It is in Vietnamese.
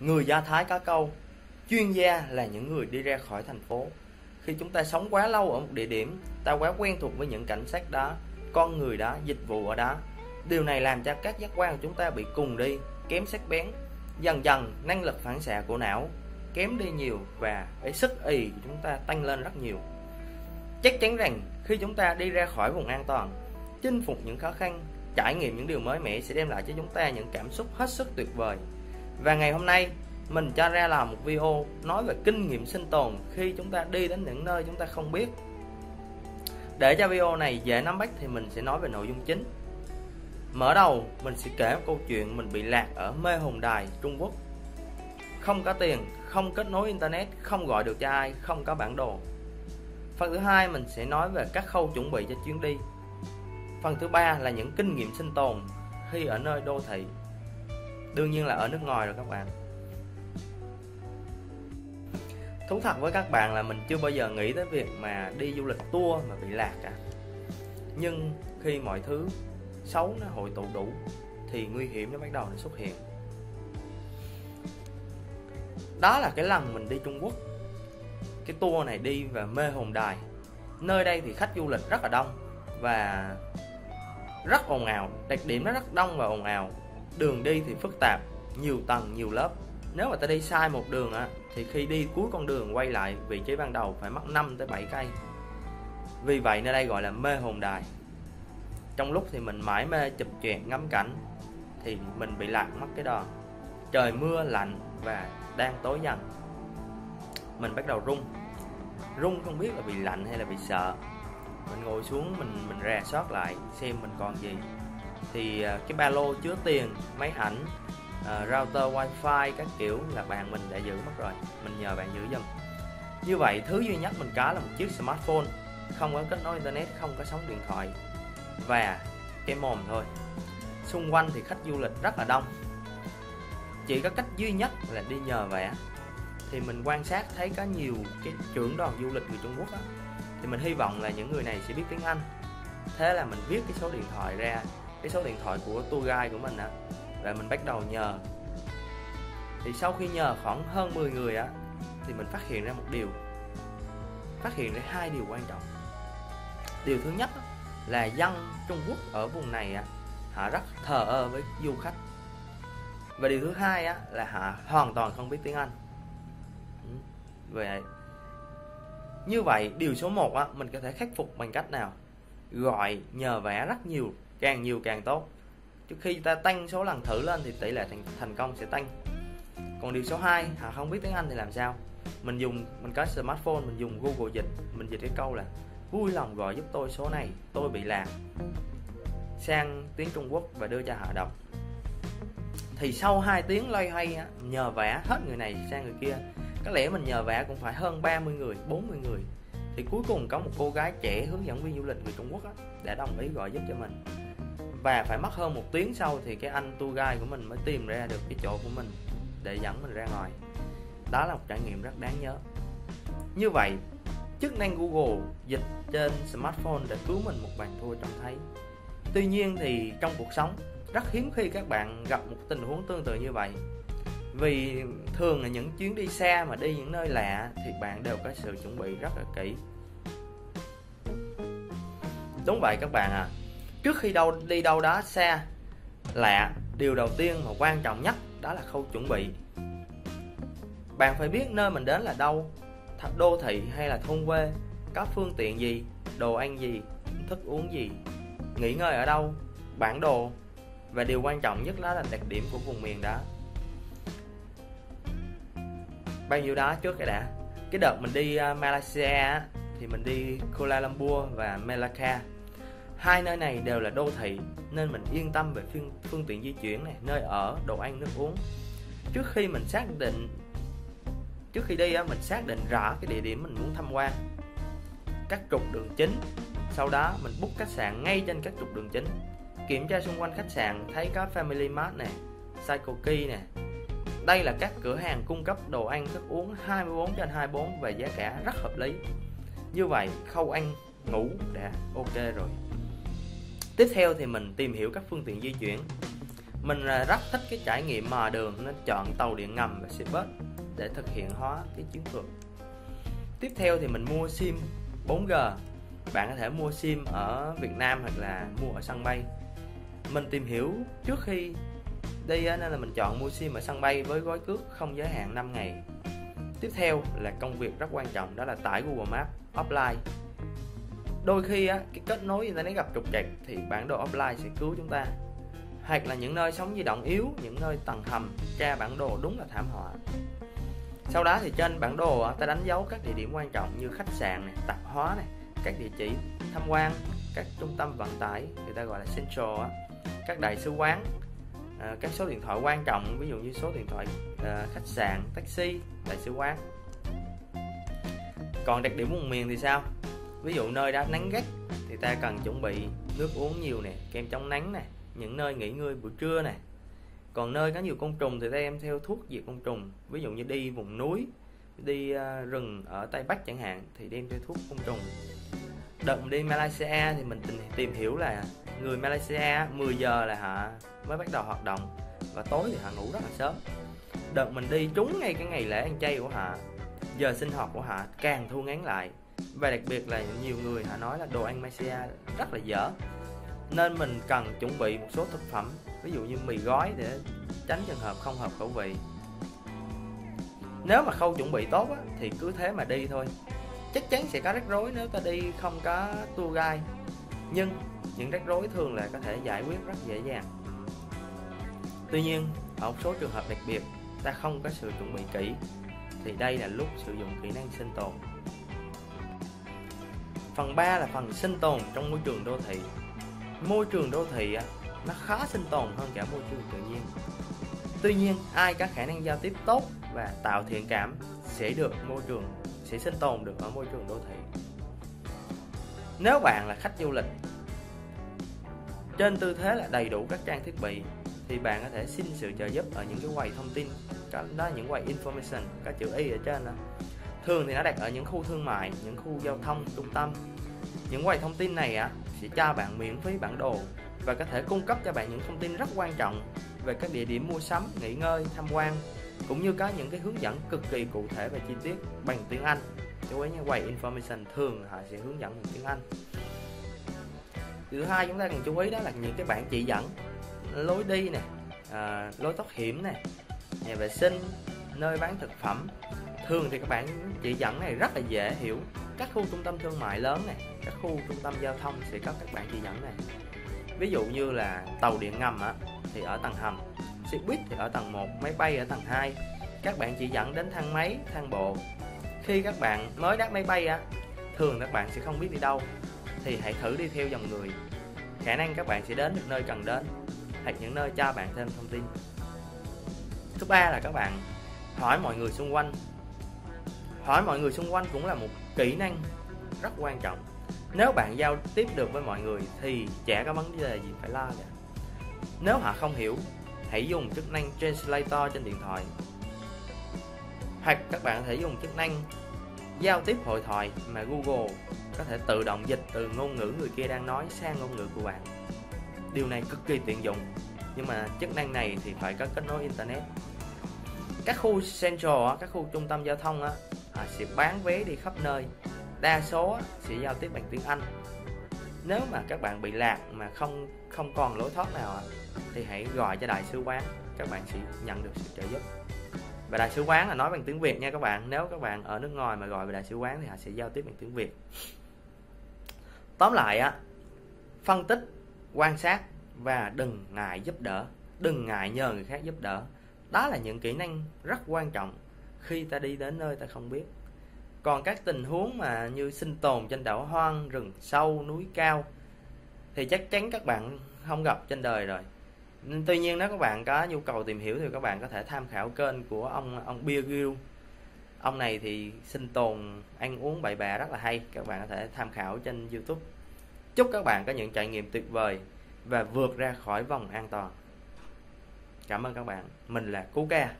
người do thái có câu, chuyên gia là những người đi ra khỏi thành phố. Khi chúng ta sống quá lâu ở một địa điểm, ta quá quen thuộc với những cảnh sát đó con người đó dịch vụ ở đó điều này làm cho các giác quan của chúng ta bị cùng đi, kém sắc bén, dần dần năng lực phản xạ của não kém đi nhiều và cái sức ì của chúng ta tăng lên rất nhiều. Chắc chắn rằng khi chúng ta đi ra khỏi vùng an toàn, chinh phục những khó khăn, trải nghiệm những điều mới mẻ sẽ đem lại cho chúng ta những cảm xúc hết sức tuyệt vời và ngày hôm nay, mình cho ra làm một video nói về kinh nghiệm sinh tồn khi chúng ta đi đến những nơi chúng ta không biết. Để cho video này dễ nắm bắt thì mình sẽ nói về nội dung chính. Mở đầu, mình sẽ kể một câu chuyện mình bị lạc ở mê hồn đài trung quốc. Không có tiền, không kết nối internet, không gọi được cho ai, không có bản đồ. Phần thứ hai, mình sẽ nói về các khâu chuẩn bị cho chuyến đi. Phần thứ ba là những kinh nghiệm sinh tồn khi ở nơi đô thị đương nhiên là ở nước ngoài rồi các bạn. Thú thật với các bạn là mình chưa bao giờ nghĩ tới việc mà đi du lịch tour mà bị lạc cả. Nhưng khi mọi thứ xấu nó hội tụ đủ thì nguy hiểm nó bắt đầu nó xuất hiện. Đó là cái lần mình đi Trung Quốc. Cái tour này đi và mê hồn đài. Nơi đây thì khách du lịch rất là đông và rất ồn ào, đặc điểm nó rất đông và ồn ào đường đi thì phức tạp, nhiều tầng, nhiều lớp. Nếu mà ta đi sai một đường á, thì khi đi cuối con đường quay lại, vị trí ban đầu phải mất 5 tới 7 cây. Vì vậy nơi đây gọi là mê hồn đài. Trong lúc thì mình mãi mê chụp chuyện ngắm cảnh, thì mình bị lạc mất cái đò. Trời mưa lạnh và đang tối dần. Mình bắt đầu rung rung không biết là bị lạnh hay là bị sợ. Mình ngồi xuống, mình mình rà soát lại xem mình còn gì thì à, cái ba lô chứa tiền máy ảnh uh, router wifi các kiểu là bạn mình đã giữ mất rồi mình nhờ bạn giữ giùm. Như vậy thứ duy nhất mình có là một chiếc smartphone không có kết nối internet không có sóng điện thoại và cái mồm thôi. Xung quanh thì khách du lịch rất là đông. Chỉ có cách duy nhất là đi nhờ vẽ. Thì mình quan sát thấy có nhiều cái trưởng đoàn du lịch người Trung Quốc đó, thì mình hy vọng là những người này sẽ biết tiếng Anh. Thế là mình viết cái số điện thoại ra cái số điện thoại của tour guide của mình á và mình bắt đầu nhờ. Thì sau khi nhờ khoảng hơn 10 người á, thì mình phát hiện ra một điều. Phát hiện ra hai điều quan trọng. Điều thứ nhất là dân Trung Quốc ở vùng này á, họ rất thờ ơ với du khách. Và điều thứ hai á, là họ hoàn toàn không biết tiếng Anh. Ừ, vậy như vậy, điều số 1 á, mình có thể khắc phục bằng cách nào? Gọi nhờ vẽ rất nhiều càng nhiều càng tốt. Trước khi ta tăng số lần thử lên thì tỷ lệ thành, thành công sẽ tăng. Còn điều số 2 họ không biết tiếng Anh thì làm sao? Mình dùng mình có smartphone mình dùng Google dịch mình dịch cái câu là vui lòng gọi giúp tôi số này tôi bị lạc. Sang tiếng Trung Quốc và đưa cho họ đọc. Thì sau 2 tiếng loay hoay nhờ vả hết người này sang người kia. Có lẽ mình nhờ vả cũng phải hơn 30 người 40 người. Thì cuối cùng có một cô gái trẻ hướng dẫn viên du lịch người Trung Quốc đã đồng ý gọi giúp cho mình và phải mất hơn một tiếng sau thì cái anh tour guide của mình mới tìm ra được cái chỗ của mình để dẫn mình ra ngoài. Đó là một trải nghiệm rất đáng nhớ. Như vậy, chức năng Google dịch trên smartphone đã cứu mình một bàn thua trông thấy. Tuy nhiên thì trong cuộc sống, rất hiếm khi các bạn gặp một tình huống tương tự như vậy. Vì thường là những chuyến đi xa mà đi những nơi lạ thì bạn đều có sự chuẩn bị rất là kỹ. Đúng vậy các bạn à trước khi đâu, đi đâu đó xa lạ, điều đầu tiên mà quan trọng nhất đó là khâu chuẩn bị. Bạn phải biết nơi mình đến là đâu đô thị hay là thôn quê, có phương tiện gì, đồ ăn gì, thức uống gì, nghỉ ngơi ở đâu, bản đồ. Và điều quan trọng nhất đó là đặc điểm của vùng miền đó. Bao nhiêu đó trước cái đã. Cái đợt mình đi à, Malaysia thì mình đi Kuala Lumpur và Melaka hai nơi này đều là đô thị nên mình yên tâm về phương, phương tiện di chuyển này nơi ở đồ ăn nước uống. Trước khi mình xác định trước khi đi mình xác định rõ cái địa điểm mình muốn tham quan các trục đường chính. Sau đó mình book khách sạn ngay trên các trục đường chính kiểm tra xung quanh khách sạn thấy có Family Mart nè Psycho Key nè. Đây là các cửa hàng cung cấp đồ ăn thức uống 24 trên 24 và giá cả rất hợp lý. Như vậy khâu ăn ngủ đã ok rồi tiếp theo thì mình tìm hiểu các phương tiện di chuyển. Mình à, rất thích cái trải nghiệm mò đường nên chọn tàu điện ngầm và xe bus để thực hiện hóa cái chiến lược tiếp theo thì mình mua sim 4G bạn có thể mua sim ở Việt Nam hoặc là mua ở sân bay. Mình tìm hiểu trước khi đi nên là mình chọn mua sim ở sân bay với gói cước không giới hạn 5 ngày. Tiếp theo là công việc rất quan trọng, đó là tải Google Maps offline đôi khi á, cái kết nối internet gặp trục trặc thì bản đồ offline sẽ cứu chúng ta. Hoặc là những nơi sống di động yếu những nơi tầng hầm tra bản đồ đúng là thảm họa. Sau đó thì trên bản đồ ta đánh dấu các địa điểm quan trọng như khách sạn này, tạp hóa này các địa chỉ tham quan các trung tâm vận tải người ta gọi là central các đại sứ quán ờ, các số điện thoại quan trọng ví dụ như số điện thoại ờ, khách sạn taxi đại sứ quán. Còn đặc điểm vùng miền thì sao? Ví dụ nơi đã nắng gắt, thì ta cần chuẩn bị nước uống nhiều nè, kem chống nắng nè, những nơi nghỉ ngơi buổi trưa nè. Còn nơi có nhiều côn trùng thì ta em theo thuốc diệt côn trùng, ví dụ như đi vùng núi, đi à, rừng ở tây bắc chẳng hạn, thì đem theo thuốc côn trùng. Đợt mình đi Malaysia thì mình tìm hiểu là người Malaysia 10 giờ là họ mới bắt đầu hoạt động và tối thì họ ngủ rất là sớm. Đợt mình đi trúng ngay cái ngày lễ ăn chay của họ, giờ sinh hoạt của họ càng thu ngắn lại và đặc biệt là nhiều người họ nói là đồ ăn Malaysia rất là dở. Nên mình cần chuẩn bị một số thực phẩm ví dụ như mì gói để tránh trường hợp không hợp khẩu vị. Nếu mà khâu chuẩn bị tốt á, thì cứ thế mà đi thôi. Chắc chắn sẽ có rắc rối nếu ta đi không có tour guide. Nhưng những rắc rối thường là có thể giải quyết rất dễ dàng. Tuy nhiên ở một số trường hợp đặc biệt ta không có sự chuẩn bị kỹ thì đây là lúc sử dụng kỹ năng sinh tồn phần 3 là phần sinh tồn trong môi trường đô thị. Môi trường đô thị nó khó sinh tồn hơn cả môi trường tự nhiên. Tuy nhiên, ai có khả năng giao tiếp tốt và tạo thiện cảm sẽ được môi trường, sẽ sinh tồn được ở môi trường đô thị. Nếu bạn là khách du lịch, trên tư thế là đầy đủ các trang thiết bị, thì bạn có thể xin sự trợ giúp ở những cái quầy thông tin đó là những quầy information, có chữ y ở trên đó thường thì nó đặt ở những khu thương mại những khu giao thông trung tâm. Những quầy thông tin này á sẽ cho bạn miễn phí bản đồ và có thể cung cấp cho bạn những thông tin rất quan trọng về các địa điểm mua sắm nghỉ ngơi tham quan cũng như có những cái hướng dẫn cực kỳ cụ thể và chi tiết bằng tiếng Anh. Chú ý nha quầy information thường họ sẽ hướng dẫn bằng tiếng Anh. Thứ hai chúng ta cần chú ý đó là những cái bảng chỉ dẫn lối đi nè à, lối thoát hiểm nè nhà vệ sinh nơi bán thực phẩm thường thì các bạn chỉ dẫn này rất là dễ hiểu. Các khu trung tâm thương mại lớn này các khu trung tâm giao thông sẽ có các bạn chỉ dẫn này. Ví dụ như là tàu điện ngầm á, thì ở tầng hầm xe buýt thì ở tầng 1 máy bay ở tầng 2 các bạn chỉ dẫn đến thang máy thang bộ. Khi các bạn mới đáp máy bay á, thường các bạn sẽ không biết đi đâu thì hãy thử đi theo dòng người. Khả năng các bạn sẽ đến được nơi cần đến hoặc những nơi cho bạn thêm thông tin. Thứ ba là các bạn hỏi mọi người xung quanh hỏi mọi người xung quanh cũng là một kỹ năng rất quan trọng. Nếu bạn giao tiếp được với mọi người thì chả có vấn đề gì phải lo cả. Nếu họ không hiểu, hãy dùng chức năng translator trên điện thoại. Hoặc các bạn có thể dùng chức năng giao tiếp hội thoại mà Google có thể tự động dịch từ ngôn ngữ người kia đang nói sang ngôn ngữ của bạn. Điều này cực kỳ tiện dụng, nhưng mà chức năng này thì phải có kết nối internet. Các khu central các khu trung tâm giao thông à, sẽ bán vé đi khắp nơi. Đa số sẽ giao tiếp bằng tiếng Anh. Nếu mà các bạn bị lạc mà không không còn lối thoát nào thì hãy gọi cho đại sứ quán. Các bạn sẽ nhận được sự trợ giúp. Và đại sứ quán là nói bằng tiếng Việt nha các bạn. Nếu các bạn ở nước ngoài mà gọi về đại sứ quán thì họ sẽ giao tiếp bằng tiếng Việt. Tóm lại á phân tích quan sát và đừng ngại giúp đỡ. Đừng ngại nhờ người khác giúp đỡ. Đó là những kỹ năng rất quan trọng khi ta đi đến nơi ta không biết. Còn các tình huống mà như sinh tồn trên đảo hoang, rừng sâu, núi cao, thì chắc chắn các bạn không gặp trên đời rồi. Tuy nhiên, nếu các bạn có nhu cầu tìm hiểu thì các bạn có thể tham khảo kênh của ông ông Beer Gill ông này thì sinh tồn, ăn uống bậy bạ rất là hay, các bạn có thể tham khảo trên YouTube. Chúc các bạn có những trải nghiệm tuyệt vời và vượt ra khỏi vòng an toàn. Cảm ơn các bạn. Mình là Cú Ca.